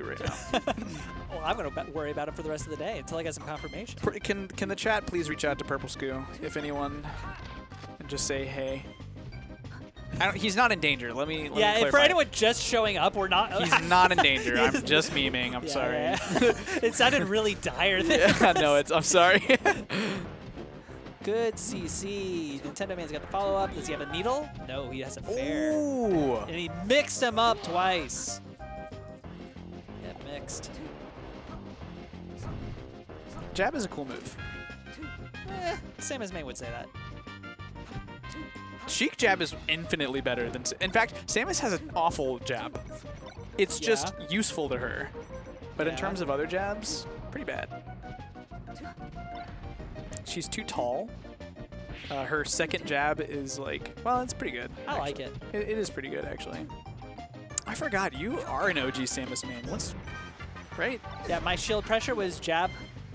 School right now. well, I'm going to worry about him for the rest of the day until I get some confirmation. Can can the chat please reach out to Purple Scoo if anyone, and just say hey. I don't, he's not in danger. Let me. Let yeah, me and for anyone just showing up, we're not. He's not in danger. I'm just memeing. I'm Yeah, sorry. yeah. it sounded really dire there. yeah, no, it's. I'm sorry. Good CC. Nintendo Man's got the follow up. Does he have a needle? No, he has a fair. Ooh. And he mixed them up twice. Yeah, mixed. Jab is a cool move. Eh, same as May would say that. Sheik jab is infinitely better than. In fact, Samus has an awful jab. It's just useful to her, but in terms of other jabs, pretty bad. She's too tall. Uh, her second jab is like, well, it's pretty good. I like it. It, it is pretty good, actually. I forgot, you are an OG Samus man. What's, right? Yeah, my shield pressure was jab,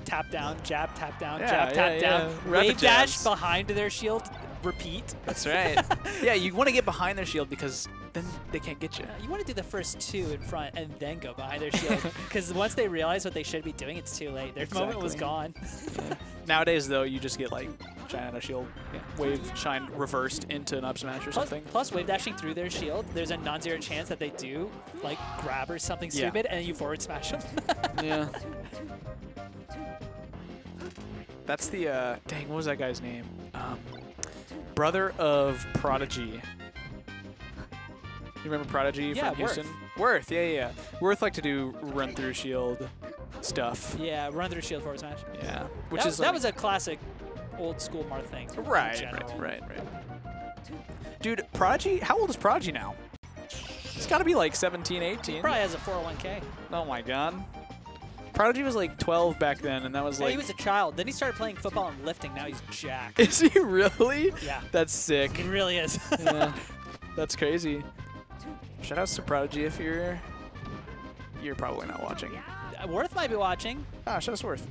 tap down, jab, tap down, Yeah, jab, yeah, tap down. yeah. Rapid Wave dash behind their shield, repeat. That's right. yeah, you want to get behind their shield because then they can't get you. You want to do the first two in front and then go behind their shield. Because once they realize what they should be doing, it's too late. Their moment was Exactly. gone. Nowadays, though, you just get like shine out a shield, wave shine reversed into an up smash or Plus, something. plus, wave dashing through their shield, there's a non-zero chance that they do like grab or something Yeah. stupid, and you forward smash them. yeah. That's the uh, dang. What was that guy's name? Um, brother of Prodigy. You remember Prodigy Yeah, from Worth. Houston? Worth. Yeah, yeah, yeah. Worth like to do run through shield stuff. yeah, run through shield forward smash. Yeah. Which that, is that was a classic old school Marth thing. Right, right, right, right. Dude, Prodigy, how old is Prodigy now? He's got to be like 17, 18. Probably has a 401k. Oh my god. Prodigy was like 12 back then, and that was Yeah, like. he was a child. Then he started playing football and lifting. Now he's jacked. is he really? Yeah. That's sick. He really is. yeah. That's crazy. Shout out to Prodigy if you're. You're probably not watching. Worth might be watching. Ah, shout to Worth.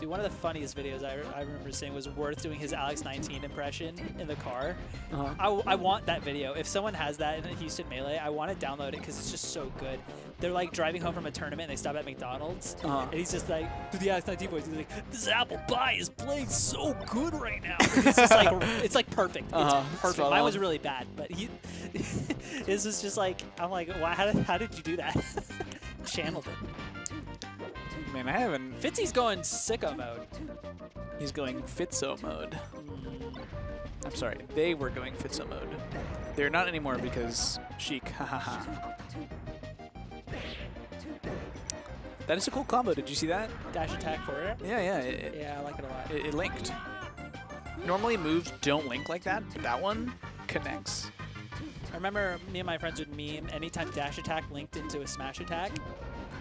Dude, one of the funniest videos I, I remember seeing was Worth doing his Alex 19 impression in the car. Uh-huh. I, w- I want that video. If someone has that in a Houston Melee, I want to download it because it's just so good. They're like driving home from a tournament and they stop at McDonald's. Uh-huh. And he's just like, do the Alex 19 voice. He's like, this apple pie is playing so good right now. It's just like, it's like perfect. Uh-huh. It's perfect. Spot Mine was really bad, but he, this was just like, I'm like, wow, how did, how did you do that? Channeled it. Man, I haven't. Fitzy's going sicko mode. He's going Fitzo mode. I'm sorry, they were going Fitzo mode. They're not anymore because Sheik. Ha ha ha. That is a cool combo. Did you see that? Dash attack for it. Yeah, yeah. It- Yeah, I like it a lot. it, it linked. Normally moves don't link like that, but that one connects. I remember me and my friends would meme anytime dash attack linked into a smash attack.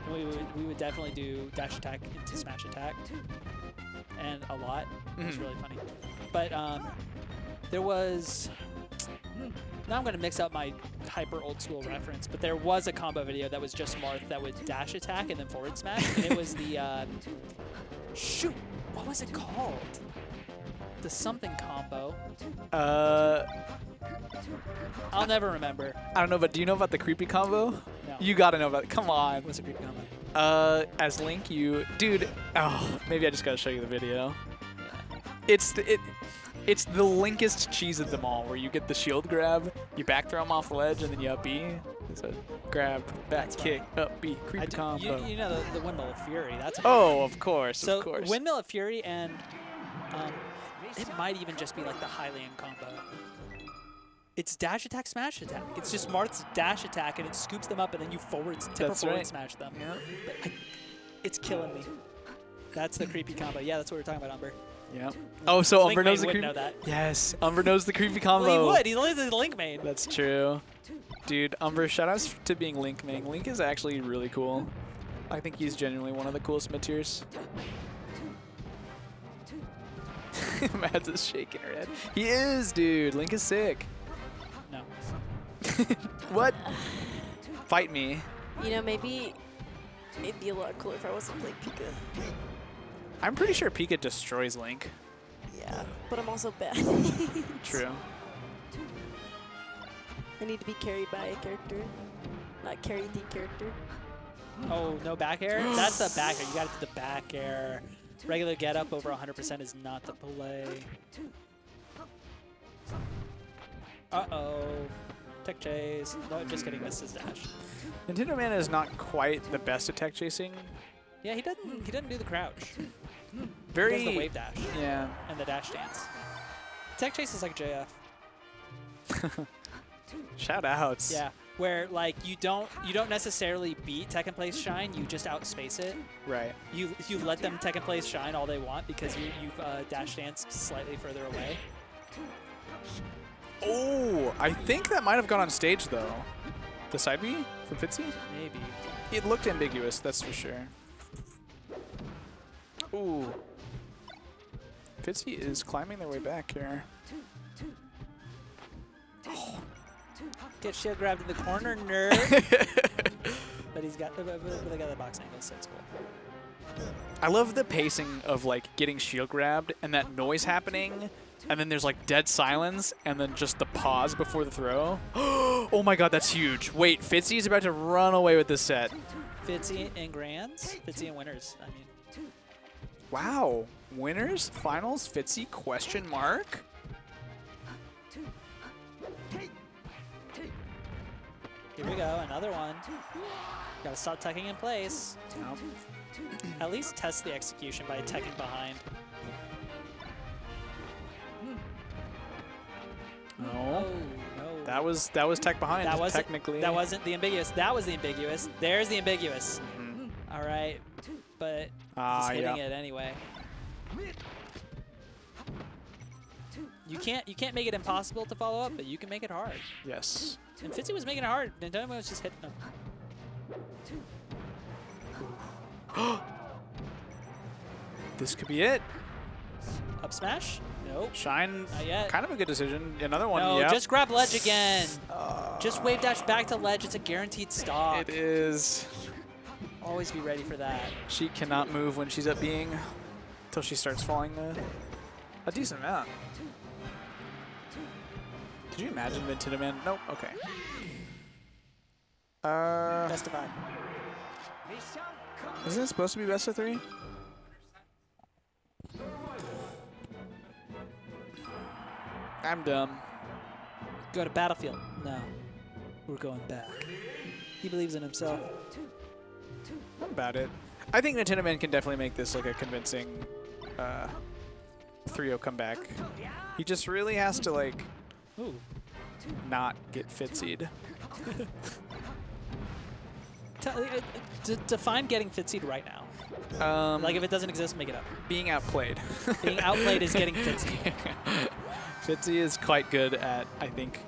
And we would we would definitely do dash attack into smash attack, and a lot. It was Mhm. really funny. But um, there was. Now I'm gonna mix up my hyper old school reference, but there was a combo video that was just Marth that would dash attack and then forward smash, and it was the uh, shoot. What was it called? The something combo. Uh, I'll never remember. I don't know, but do you know about the creepy combo? No. You gotta know about. it. Come on. What's a creepy combo? Uh, as Link, you, dude. Oh, maybe I just gotta show you the video. It's the, it. It's the linkest cheese of them all, where you get the shield grab, you back throw him off the ledge, and then you up B. It's a grab, back That's kick, up B, creepy do- combo. you, you know the, the windmill of fury. That's oh, of course, so of course. windmill of fury and um, it might even just be like the Hylian combo. It's dash attack, smash attack. It's just Marth's dash attack, and it scoops them up, and then you forward tipper That's forward right. smash them. yeah. I, it's killing me. That's the creepy combo. Yeah, that's what we're talking about, Umber. Yeah. Oh, so Link Umber knows main the would creepy. know that. Yes, Umber knows the creepy combo. Well, he would. He lives in Link main. That's true. Dude, Umber, shoutouts to being Link Ming. Link is actually really cool. I think he's genuinely one of the coolest mid tiers. Mads is shaking her head. He is, dude. Link is sick. No. what? Fight me. You know, maybe it'd be a lot cooler if I wasn't playing Pika. I'm pretty sure Pika destroys Link. Yeah, but I'm also bad. True. I need to be carried by a character, not carry the character. Oh, no back air? That's the back air. You got to do the back air. Regular get up over 100% is not the play. Uh-oh. Tech chase. No, just kidding. This is dash. Nintendo Man is not quite the best at tech chasing. Yeah, he doesn't. He doesn't do the crouch. He Very. does the wave dash Yeah. and the dash dance. Tech chase is like JF. Shout outs. Yeah, where like you don't you don't necessarily beat tech in place Shine. You just outspace it. Right. You you let them tech in place Shine all they want because you you've uh, dash danced slightly further away. Oh, I think that might have gone on stage though. The side B from Fitzy? Maybe. It looked ambiguous, that's for sure. Ooh. Fitzy is climbing their way back here. Get shield grabbed in the corner, nerd. but he's got but they got the box angle, so it's cool. I love the pacing of like getting shield grabbed and that noise happening, and then there's like dead silence, and then just the pause before the throw. oh my god, that's huge. Wait, Fitzy's about to run away with this set. Fitzy and grands, Fitzy and winners. I mean, Wow. Winners? Finals? Fitzy? Question mark? here we go, another one. Gotta stop tucking in place. Nope. At least test the execution by tucking behind. No. No. That was that was tech behind. That wasn't technically. That wasn't the ambiguous. That was the ambiguous. There's the ambiguous. Mhm. All right, but Ah, he's hitting yeah. it anyway. You can't you can't make it impossible to follow up, but you can make it hard. Yes. And Fitzy was making it hard. Nintendo was just hitting him. This could be it. Up smash? Nope. Shine. Not yet. Kind of a good decision. Another one. No, yep. just grab ledge again. Uh, Just wave dash back to ledge. It's a guaranteed stock. It is. Always be ready for that. She cannot move when she's up being until she starts falling a, a decent amount. Could you imagine Nintendo Man? Nope. Okay. Uh, Best of five. isn't it supposed to be best of three? I'm dumb. Go to battlefield. No. We're going back. He believes in himself. I'm about it. I think Nintendo Man can definitely make this like a convincing uh, 3-0 comeback. He just really has to like Ooh. not get fitzied. T- uh, d- define getting fitzied right now. Um, Like if it doesn't exist, make it up. being outplayed. Being outplayed is getting fitzy. Fitzy is quite good at, I think.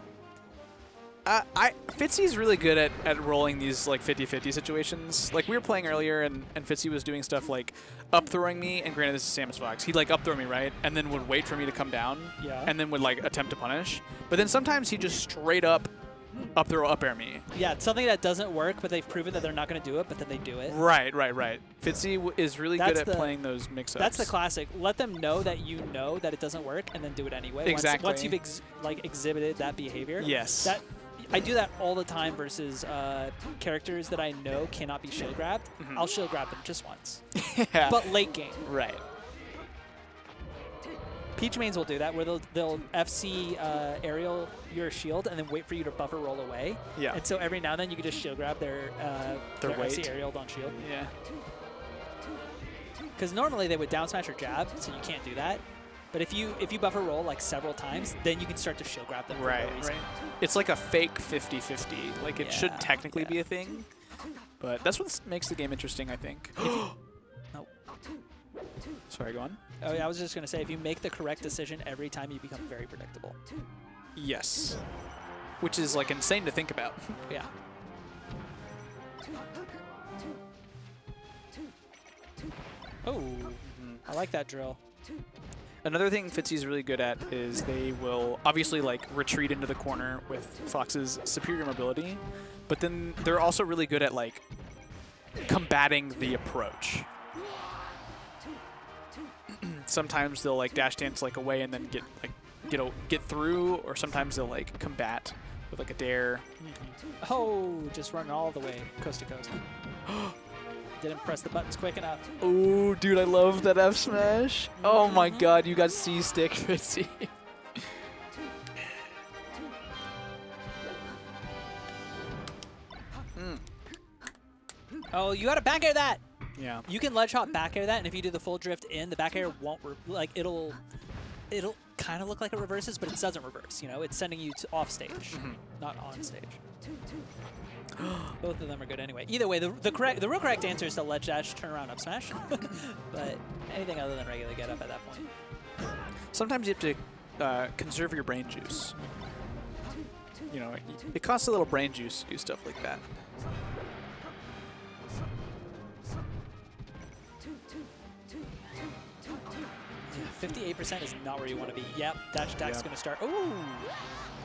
Uh, I Fitzy is really good at, at rolling these like 50-50 situations. Like we were playing earlier, and, and Fitzy was doing stuff like up throwing me, and granted this is Samus Fox, he'd like up throw me right, and then would wait for me to come down, Yeah. and then would like attempt to punish. But then sometimes he just straight up up throw up air me. Yeah, it's something that doesn't work, but they've proven that they're not going to do it, but then they do it. Right, right, right. Fitzy is really That's good at the- playing those mix-ups. That's the classic. Let them know that you know that it doesn't work, and then do it anyway. Once- Exactly. Once, you've ex- like exhibited that behavior. Yes. That I do that all the time versus uh, characters that I know cannot be shield grabbed. Mhm. I'll shield grab them just once, yeah. but late game. right. Peach mains will do that, where they'll, they'll FC uh, aerial your shield and then wait for you to buffer roll away. Yeah. And so every now and then you can just shield grab their uh, Their their. FC aerial on shield. Yeah. Because normally they would down smash or jab, so you can't do that. But if you if you buffer roll like several times, then you can start to shield grab them. for Right, right. It's like a fake 50-50. Like it should Yeah, technically be a thing, but that's what makes the game interesting, I think. Nope. Sorry, go on. Oh yeah, I was just gonna say if you make the correct decision every time, you become very predictable. Yes. Which is like insane to think about. Yeah. Oh, mm-hmm. I like that drill. Another thing Fitzy's really good at is they will obviously like retreat into the corner with Fox's superior mobility, but then they're also really good at like combating the approach. Sometimes they'll like dash dance like away and then get like get a, get through, or sometimes they'll like combat with like a dare. Mm-hmm. Oh, just running all the way coast to coast. Didn't press the buttons quick enough. Oh, dude, I love that F smash. Oh my mm-hmm. god, you got C stick, Fitzy. Oh, you gotta back air that. Yeah. You can ledge hop back air that, and if you do the full drift in, the back air won't re- like it'll it'll kind of look like it reverses, but it doesn't reverse. You know, it's sending you to off stage, Mm-hmm. not on stage. Both of them are good anyway. Either way, the, the correct the real correct answer is to ledge dash, turn around, up smash. but anything other than regular get up at that point. Sometimes you have to uh, conserve your brain juice. You know, it, it costs a little brain juice to do stuff like that. Fifty-eight percent is not where you want to be. Yep, dash attack's Yep. gonna start. Ooh,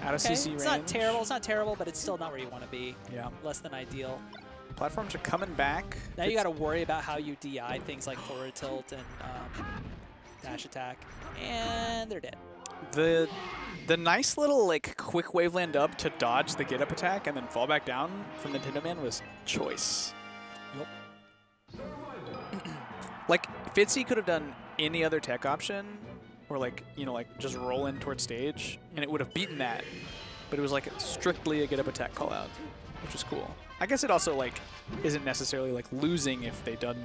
Out of okay. CC range. It's not terrible. It's not terrible, but it's still not where you want to be. Yeah. Less than ideal. Platforms are coming back. Now you got to worry about how you DI things like forward tilt and um, dash attack, and they're dead. The the nice little like quick waveland up to dodge the get up attack and then fall back down from Nintendo Man was choice. Yep. like Fitzy could have done any other tech option or like you know like just roll in towards stage and it would have beaten that. But it was like strictly a get up attack call out, which was cool. I guess it also like isn't necessarily like losing if they don't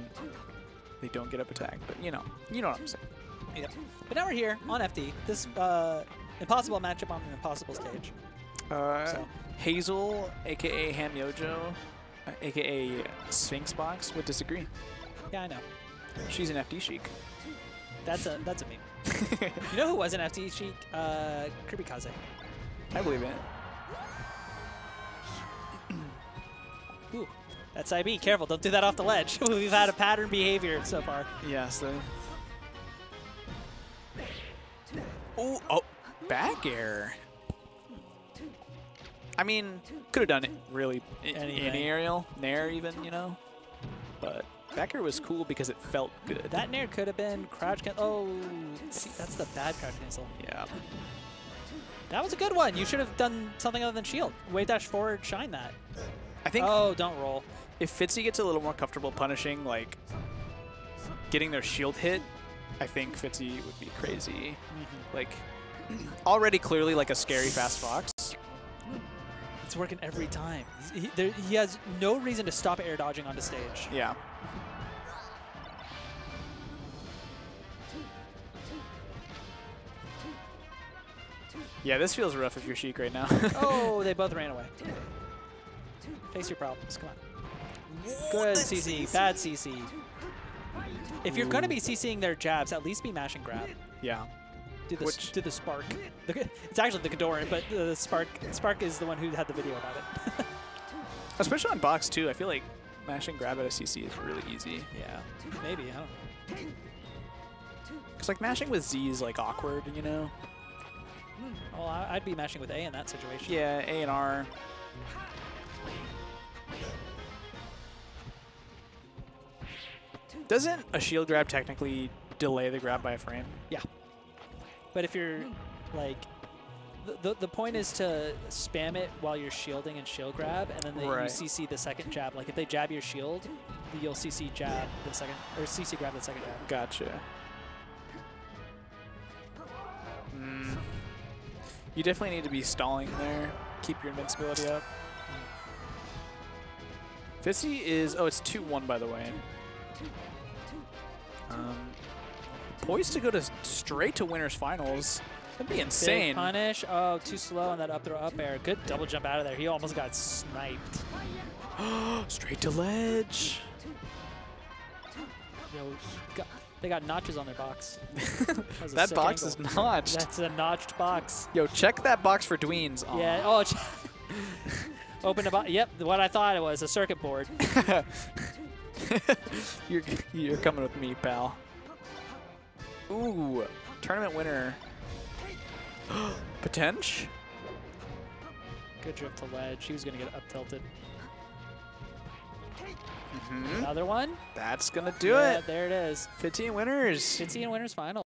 they don't get up attack, but you know, you know what I'm saying. Yep. But now we're here on FD. This uh, impossible matchup on an impossible stage. Uh, So- Hazel, aka Hamyojo, uh, aka Sphinx Box, would disagree. Yeah, I know. She's an FD chic. That's a that's a meme. You know who was an FD chic? Uh, Kirbykaze. I believe it. Ooh, that's IB. Careful, don't do that off the ledge. We've had a pattern behavior so far. Yes. The... Ooh, oh, back air. I mean, could have done it really i- Anything. any aerial, nair even, you know. But back air was cool because it felt good. That nair could have been crouch. Can- oh, see, that's the bad crouch cancel. yeah. That was a good one. You should have done something other than shield. Wave dash forward, shine that. I think Oh, don't roll. if Fitzy gets a little more comfortable punishing, like getting their shield hit, I think Fitzy would be crazy. Mm-hmm. Like already clearly like a scary fast fox. It's working every time. He, there, he has no reason to stop air dodging onto stage. Yeah. Yeah, this feels rough if you're Sheik right now. oh, they both ran away. Face your problems. Come on. Good CC. Bad CC. If you're going to be CCing their jabs, at least be mash and grab. yeah. Do the, Which- do the spark. The- it's actually the Ghidorah, but the spark spark is the one who had the video about it. Especially on box too, I feel like mash and grab at a CC is really easy. yeah, maybe. I don't know. Cause like mashing with Z is like awkward, you know? Well, I'd be mashing with A in that situation. Yeah, A and R. Doesn't a shield grab technically delay the grab by a frame? Yeah. But if you're like, the, the, the point is to spam it while you're shielding and shield grab, and then they, Right. you CC the second jab. Like if they jab your shield, you'll CC jab the second, or CC grab the second jab. Gotcha. Mm. You definitely need to be stalling there. Keep your invincibility up. Fitzy is oh, it's two one by the way. Um, poised to go to straight to winners finals. That'd be Big insane. punish. Oh, too slow on that up throw up air. Good double jump out of there. He almost got sniped. straight to ledge. Yo, got, they got notches on their box. a that box angle. is notched. That's a notched box. Yo, check that box for Dweens. Yeah. Oh. Open the box. Yep. What I thought it was a circuit board. you're you're coming with me, pal. Ooh, tournament winner. Potential. Good drift to ledge. He was gonna get up tilted. hmm Another one. That's gonna do yeah, it. There it is. 15 winners. Fitzy and winners final.